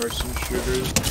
person shooters.